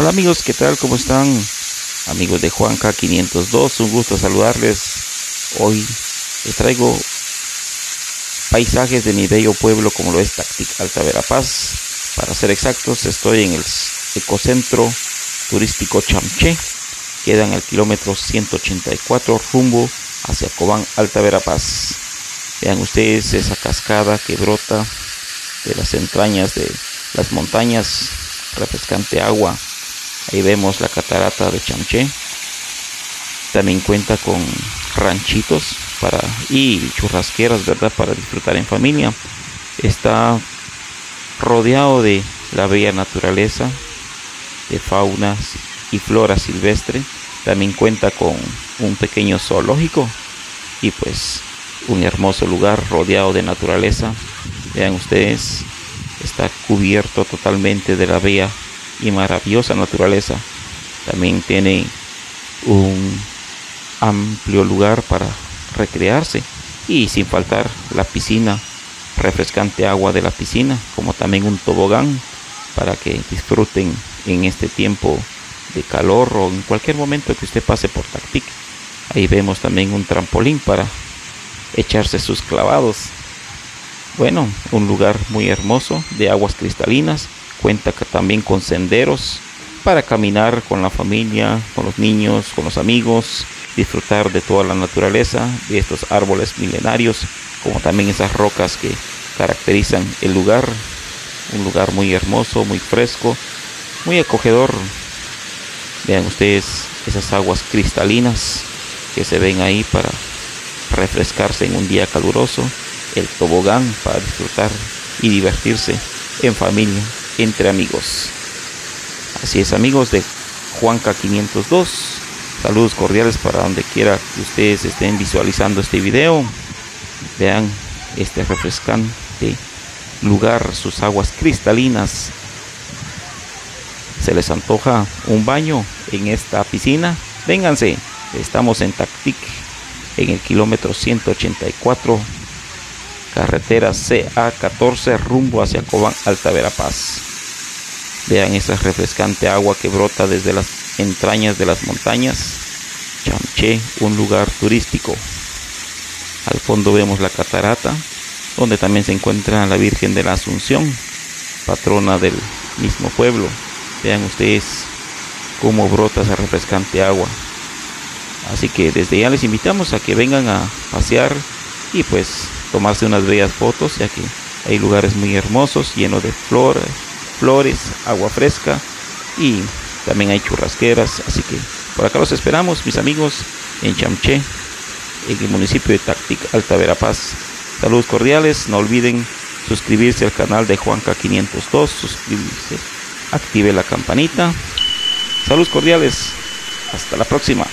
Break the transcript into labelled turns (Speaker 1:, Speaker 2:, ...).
Speaker 1: Hola amigos, ¿qué tal? ¿Cómo están? Amigos de Juanca 502, un gusto saludarles. Hoy les traigo paisajes de mi bello pueblo como lo es Tactic Alta Verapaz. Para ser exactos, estoy en el ecocentro turístico Chamché. Queda en el kilómetro 184 rumbo hacia Cobán Alta Verapaz. Vean ustedes esa cascada que brota de las entrañas de las montañas, refrescante agua Ahí vemos la catarata de Chamché. También cuenta con ranchitos para y churrasqueras, ¿verdad? Para disfrutar en familia. Está rodeado de la bella naturaleza, de fauna y flora silvestre. También cuenta con un pequeño zoológico y pues un hermoso lugar rodeado de naturaleza. Vean ustedes, está cubierto totalmente de la bella y maravillosa naturaleza. También tiene un amplio lugar para recrearse y sin faltar la piscina, refrescante agua de la piscina, como también un tobogán para que disfruten en este tiempo de calor o en cualquier momento que usted pase por Tactic. Ahí vemos también un trampolín para echarse sus clavados. Bueno, un lugar muy hermoso de aguas cristalinas Cuenta también con senderos para caminar con la familia, con los niños, con los amigos, disfrutar de toda la naturaleza, de estos árboles milenarios, como también esas rocas que caracterizan el lugar. Un lugar muy hermoso, muy fresco, muy acogedor. Vean ustedes esas aguas cristalinas que se ven ahí para refrescarse en un día caluroso, el tobogán para disfrutar y divertirse en familia entre amigos. Así es, amigos de Juanca 502. Saludos cordiales para donde quiera que ustedes estén visualizando este video. Vean este refrescante lugar, sus aguas cristalinas. Se les antoja un baño en esta piscina. Vénganse, estamos en Tactic, en el kilómetro 184 carretera CA14 rumbo hacia Cobán, Alta Verapaz. Vean esa refrescante agua que brota desde las entrañas de las montañas. Chamché, un lugar turístico. Al fondo vemos la catarata, donde también se encuentra la Virgen de la Asunción, patrona del mismo pueblo. Vean ustedes cómo brota esa refrescante agua. Así que desde ya les invitamos a que vengan a pasear y pues tomarse unas bellas fotos, ya que hay lugares muy hermosos, llenos de flores, flores, agua fresca y también hay churrasqueras. Así que por acá los esperamos, mis amigos, en Chamché, en el municipio de Tactic, Alta Verapaz. Saludos cordiales, no olviden suscribirse al canal de Juanca 502, suscribirse, active la campanita. Saludos cordiales, hasta la próxima.